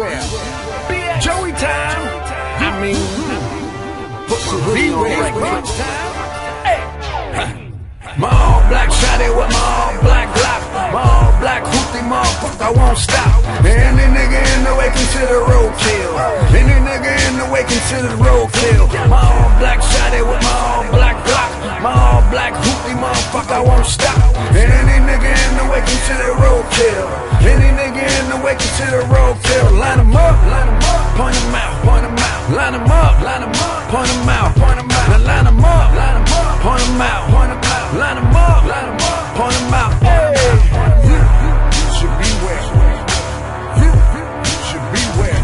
beware. Joey time. I mean, put some beware. Crunch time. Hey. My all black shotty with my all black Glock. My all black hoopty motherfucker, I won't stop. Any nigga in the way consider roadkill. Any nigga in the way consider roadkill. My all black shotty with my all black Glock. My all black hoopty motherfucker, I won't stop. Any nigga in the way consider roadkill. Any nigga the roadkill. Line 'em up, line 'em up, point 'em out, point 'em out. Line 'em up, line 'em up, point 'em out, point 'em out. Now line 'em up, line 'em up, point 'em out, point 'em out. Line 'em up, line 'em up, point 'em out. Hey, you, you should beware. You, you should beware.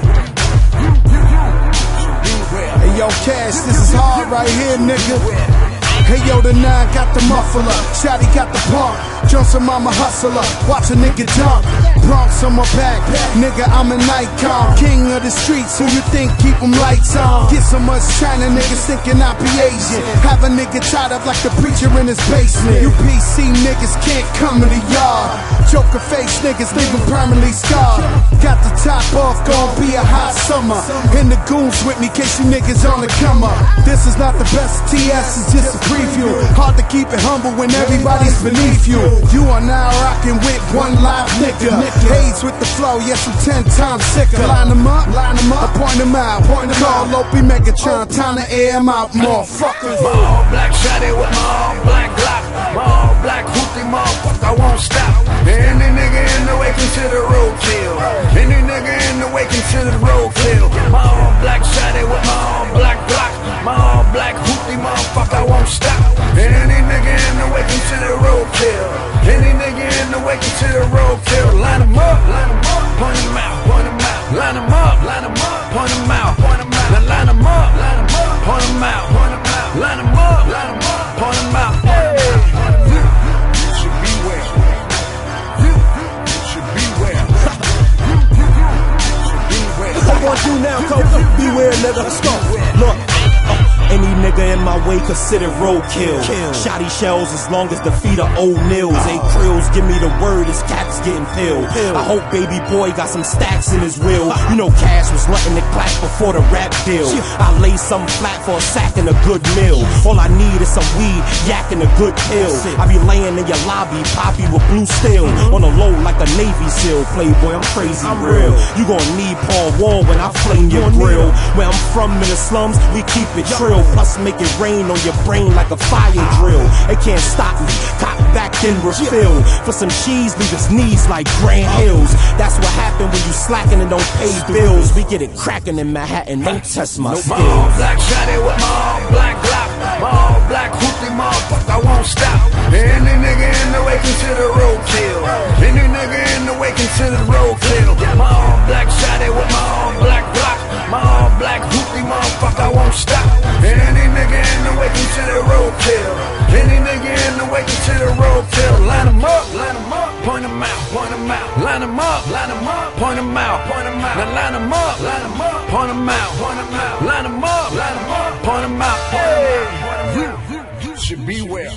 You, you, you should beware. Hey yo, Cash, this is hard right here, nigga. Hey yo, the nine got the muffler, Shotty got the pump. Johnson mama hustler, watch a nigga jump. Bronx on my back, nigga, I'm an icon. King of the streets, who you think keep them lights on? Get so much China niggas thinking I be Asian. Have a nigga tied up like the preacher in his basement. You PC niggas can't come to the yard. Joker face niggas leave 'em permanently scarred. Got the top off, gon' be a hot summer. And the goons with me, case you niggas on the come up. This is not the best TS, it's just a preview. Hard to keep it humble when everybody's beneath you. You are now rocking with one live nigga. Haze with the flow, yes, I'm ten times sicker. Line them up, line them up, point them out. Point them Call Opie Megatron, time to air 'em out, motherfuckers. My all black shotty with my all black Glock. Black hoopty motherfucker, I won't stop. Any nigga in the way consider roadkill. Any nigga in the way consider roadkill. All Beware, nigga. Go. Look. Any nigga in my way considered roadkill. Shotty shells as long as the feet are old nils. Ain't krills, give me the word, his cat's getting filled. I hope baby boy got some stacks in his will. You know Cash was letting it clap before the rap deal. I lay some flat for a sack and a good meal. All I need is some weed, yak and a good pill. I be laying in your lobby, poppy with blue steel. On the low like a Navy SEAL. Playboy, I'm crazy real. You gon' need Paul Wall when I flame your grill. Where I'm from in the slums, we keep it trill. Plus make it rain on your brain like a fire drill. They can't stop me. Cop back then refill. For some cheese, leave his knees like Grant Hill's. That's what happen when you slacking and don't pay bills. We get it cracking in Manhattan. Don't test my skills. My all black shotty with my all black Glock. My all black hoopty motherfucker, I won't stop. Any nigga in the way consider roadkill. Any nigga in the way consider roadkill. My all black shotty with my all black Glock. My all black hoopty motherfucker, I won't stop. Any nigga in the way consider roadkill. Any nigga in the way consider roadkill. Line 'em up, line 'em up, point 'em out, point 'em out. Line 'em up, line 'em up, point 'em out, point 'em out. Now line 'em up, line 'em up, point 'em out, point 'em out. Line 'em up, line 'em up, point 'em out. Hey, you, you, you should beware.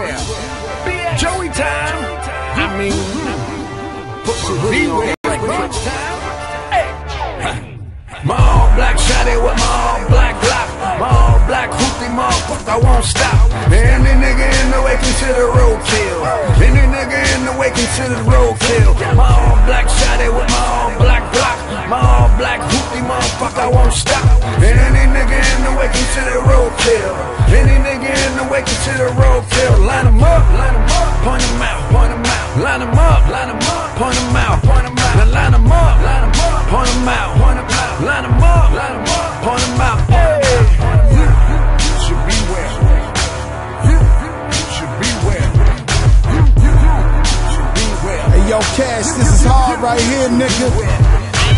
Beware. Joey time. I mean, put. Crunch time. Hey. My all black shotty with my all black Glock. My all black hoopty motherfucker I won't stop. Any nigga in the way consider roadkill. Any nigga in the way consider roadkill. My all black shotty with my all black Glock. My all black hoopty motherfucker I won't stop. Any consider. Any nigga in the way consider roadkill. Line 'em up, line 'em up, point 'em out, point 'em out. Line 'em up, line 'em up, point 'em out, point 'em out. Now line 'em up, line 'em up, point 'em out, point 'em out. Line 'em up, line 'em up, point 'em out. Hey, you, you should beware. You, you should beware. You, you, you should beware. Hey yo, Cash, this is hard right here, nigga.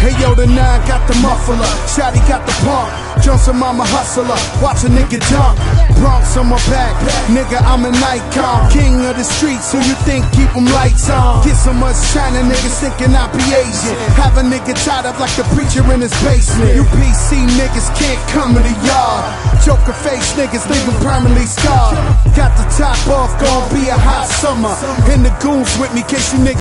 Hey yo, the nine got the muffler, Shotty got the pump. Johnson mama hustler, watch a nigga jump. Bronx on my back, nigga, I'm an icon. King of the streets, who you think keep them lights on? Get so much China niggas thinking I be Asian. Have a nigga tied up like the preacher in his basement. You PC niggas can't come to the yard. Joker face niggas them permanently scarred. Got the top off, gon' be a hot summer. And the goons with me, case you niggas.